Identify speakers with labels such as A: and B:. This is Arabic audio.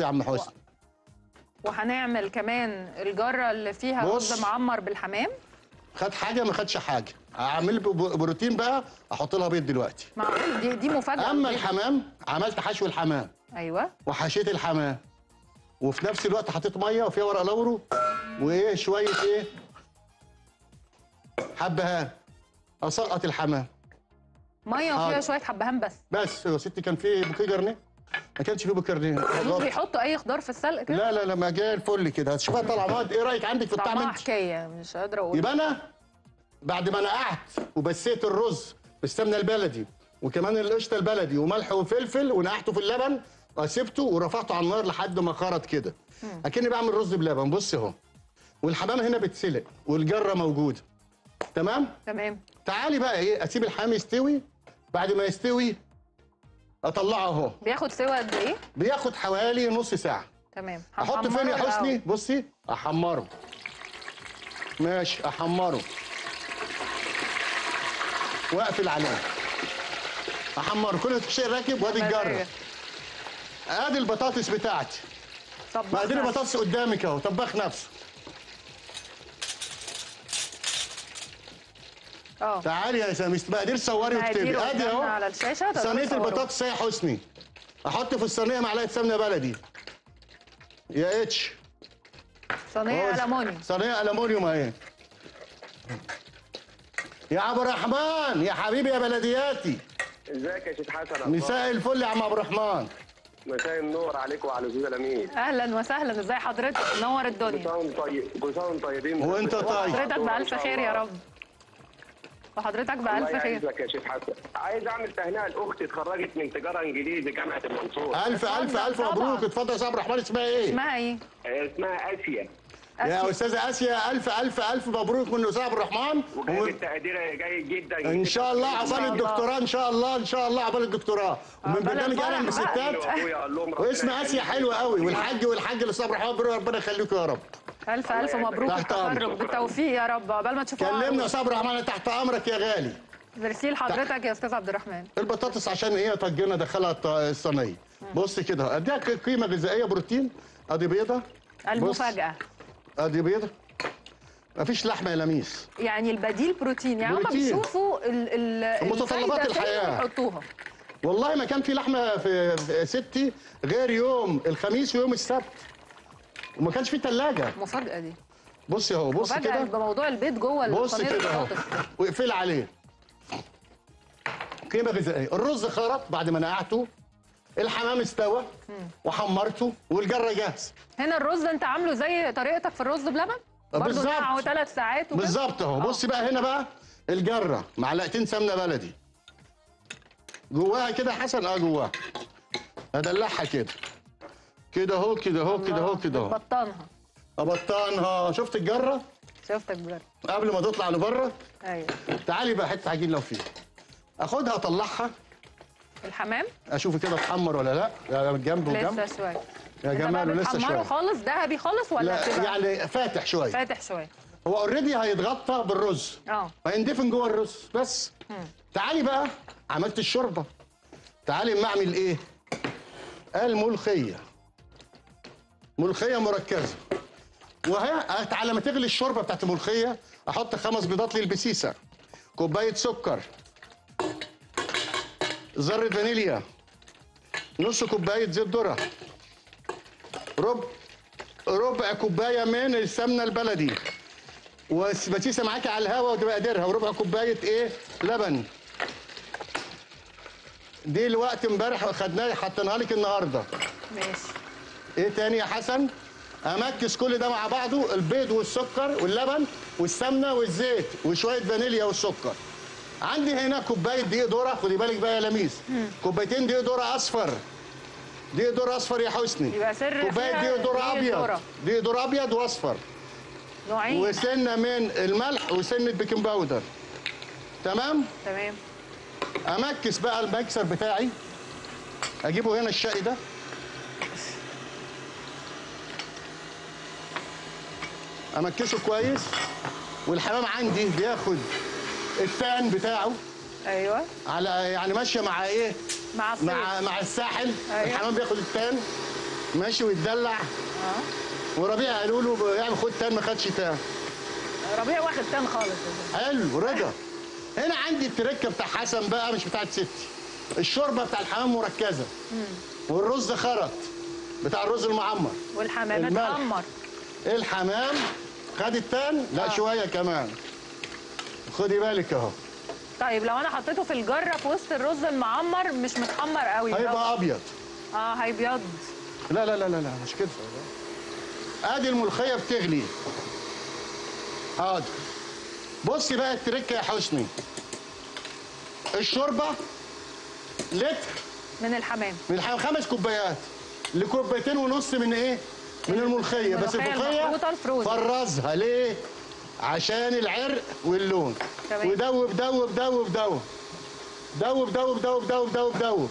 A: يا عم حسني.
B: وهنعمل كمان الجرة اللي فيها. رز معمر بالحمام.
A: خد حاجة ما خدش حاجة. اعمل بروتين بقى أحط لها بيض دلوقتي.
B: معقول دي دي مفاجأة.
A: أما الحمام عملت حشو الحمام.
B: أيوه.
A: وحشيت الحمام. وفي نفس الوقت حطيت مية وفيها ورق لورو وإيه شوية إيه حبهان أسقط الحمام.
B: مية وفيها. شوية حبهان بس.
A: بس يا ستي كان في بوكيه جرنيه؟ ما كانش في بوكيه جرنيه
B: مش بيحطوا أي خضار في السلق كده؟
A: لا لا لا ما جاي الفل كده. هتشوفها طالعة مواد إيه رأيك عندك في الطعم؟
B: طعمها حكاية مش قادرة أقول.
A: يبقى أنا بعد ما نقعت وبسيت الرز بالسمنة البلدي وكمان القشطة البلدي وملح وفلفل ونقعته في اللبن وسبته ورفعته على النار لحد ما خرط كده. أكني بعمل رز بلبن. بص أهو. والحمام هنا بتسلق والجرة موجودة. تمام؟
B: تمام.
A: تعالي بقى إيه أسيب الحمام يستوي. بعد ما يستوي أطلعه. اهو
B: بياخد سوا قد إيه؟
A: بياخد حوالي نص ساعة.
B: تمام.
A: أحط فين يا حسني؟
B: الأول.
A: بصي أحمره. ماشي أحمره. واقفل عليه. احمره كل شيء راكب وادي الجرة.
B: مزاجك.
A: أدي البطاطس بتاعتي.
B: طب
A: مقادير البطاطس قدامك أهو طباخ نفسه.
B: آه.
A: تعالي يا سميس مقادير صوري واكتبي.
B: أدي
A: أهو.
B: صينية.
A: البطاطس يا حسني. أحط في الصينية معلقة سمنة بلدي. يا إتش.
B: صينية
A: أهو
B: ألمونيوم.
A: صينية ألمونيوم أهي. يا عبد الرحمن يا حبيبي يا بلدياتي.
C: إزيك يا شيخ حسن؟
A: مساء الفل يا عم عبد الرحمن.
C: مساء النور عليك وعلى الاستاذ الامين
B: أهلا وسهلا. ازي حضرتك؟ نور
C: كل
B: الدنيا.
C: سنه وأنتم طيب كل سنه وأنتم طيبين.
A: وأنت طيب.
B: حضرتك بألف خير يا رب. وحضرتك
C: الله
B: بألف خير.
C: يعزك يا شيخ حسن. عايز أعمل تهنئة لأختي اتخرجت من تجارة إنجليزي جامعة المنصورة.
A: ألف ألف
B: اتفضل
A: ألف
B: طبعا.
A: مبروك اتفضل يا أستاذ عبد الرحمن اسمها إيه؟
B: اسمها إيه؟
C: هي اسمها آسيا.
A: يا. أستاذة آسيا ألف ألف ألف مبروك من أستاذ عبد الرحمن.
C: وجايب
A: و-
C: التقدير جيد جدا
A: إن شاء الله عقبال
B: الله.
A: الدكتوراه إن شاء الله إن شاء الله عقبال الدكتوراه. ومن
B: عقبال
A: برنامج
C: قال لهم ربنا
A: واسم
C: آسيا.
A: حلوة قوي. والحاج والحاج الاستاذ عبد الرحمن ربنا يخليكم يا رب.
B: ألف
C: ألف.
B: مبروك
A: تحت أمرك.
B: بالتوفيق يا رب. عقبال ما تشوفوها
A: كلمنا يا عبد الرحمن تحت أمرك يا غالي.
B: ميرسي لحضرتك يا أستاذ عبد الرحمن.
A: البطاطس عشان إيه طجنا دخلها الصينية. بص كده أديها قيمة غذائية بروتين. أدي بيضة.
B: المفاجأة.
A: أدي بيضة. مفيش لحمة يا لميس.
B: يعني البديل بروتين. يعني هم. بيشوفوا ال ال
A: متطلبات الحياة.
B: ويحطوها
A: والله ما كان في لحمة في ستي غير يوم الخميس ويوم السبت. وما كانش في ثلاجه
B: مفاجأة دي.
A: بص اهو بص
B: مفاجأة
A: كده.
B: بموضوع البيض جوه
A: بص كده اهو. واقفل عليه. قيمه غذائيه الرز خرط بعد ما نقعته الحمام استوى وحمرته والجرة جاهز
B: هنا الرز انت عامله زي طريقتك في الرز بلبن؟ برضه. نقعه ثلاث ساعات
A: بالظبط اهو. بص بقى هنا بقى الجرة معلقتين سمنة بلدي. جواها كده حسن؟ آه جواها. ادلعها كده. كده اهو كده اهو كده اهو كده اهو.
B: بطنها
A: ابطنها شفت الجرة؟
B: شفتك بجد
A: قبل ما تطلع لبرة؟
B: أيوه.
A: تعالي بقى حتة عجين لو فيه أخدها أطلعها.
B: الحمام؟
A: أشوف كده اتحمر ولا لأ. يا جنب وجنب.
B: لسه شوية.
A: يا
B: بقى
A: لسه شوية.
B: خالص؟ ذهبي خالص ولا
A: لا
B: بتبقى
A: يعني فاتح شوية.
B: فاتح شوية.
A: هو اوريدي هيتغطى بالرز.
B: آه.
A: هيندفن جوه الرز. بس. تعالي بقى. عملت الشوربة. تعالي اما أعمل إيه؟ الملوخية. ملوخية مركزة. وهي على ما تغلي الشوربة بتاعت الملوخية أحط خمس بيضات للبسيسه كوباية سكر ذره فانيليا نص كوباية زيت ذرة ربع ربع كوباية من السمنة البلدي. وبسيسه معاكي على الهوا وتبقى قادرها وربع كوباية إيه؟ لبن. دي الوقت امبارح خدناه حطيناها لك النهارده.
B: ماشي.
A: إيه تاني يا حسن؟ امكس كل ده مع بعضه البيض والسكر واللبن والسمنة والزيت وشوية فانيليا والسكر. عندي هنا كوباية دقيق ذرة خدي بالك بقى يا لميس. كوبايتين دقيق ذرة أصفر. دقيق ذرة أصفر يا حسني.
B: يبقى سر كوباية
A: دقيق
B: ذرة أبيض.
A: دقيق ذرة أبيض وأصفر.
B: نوعين.
A: وسنة من الملح وسنة baking powder. تمام؟
B: تمام.
A: أمكس بقى المكسر بتاعي. أجيبه هنا الشقي ده. امكسه كويس والحمام عندي بياخد ال tan بتاعه.
B: أيوه.
A: على يعني ماشية مع إيه؟
B: مع الصيف.
A: مع مع الساحل.
B: أيوة.
A: الحمام بياخد ال tan ماشي ويتدلع.
B: أه.
A: وربيع قالوا له يعني خد تان ما خدش تان.
B: ربيع واخد تان خالص.
A: حلو رضا. هنا عندي التركة بتاع حسن بقى مش بتاعت ستي. الشوربة بتاع الحمام مركزة. والرز خرط بتاع الرز المعمر.
B: والحمام
A: الملح.
B: اتحمر
A: الحمام. خد التان. لا
B: آه.
A: شوية كمان. خدي بالك اهو.
B: طيب لو أنا حطيته في الجرة في وسط الرز المعمر مش متحمر قوي.
A: هيبقى أبيض.
B: آه هيبيض.
A: لا لا لا لا لا مش كده. آدي الملوخية بتغلي. حاضر. بصي بقى التركه يا حسني. الشوربة لتر
B: من الحمام.
A: من الحمام خمس كوبايات لكوبايتين ونص من إيه؟ من الملوخيه بس الملوخيه. فرزها ليه؟ عشان العرق واللون. ودوب دوب دوب دوب دوب دوب دوب دوب دوب دوب